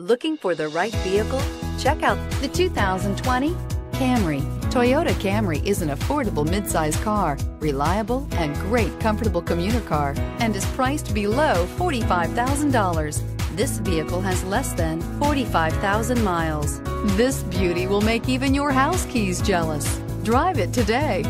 Looking for the right vehicle? Check out the 2020 Camry. Toyota Camry is an affordable midsize car, reliable and great comfortable commuter car, and is priced below $45,000. This vehicle has less than 45,000 miles. This beauty will make even your house keys jealous. Drive it today.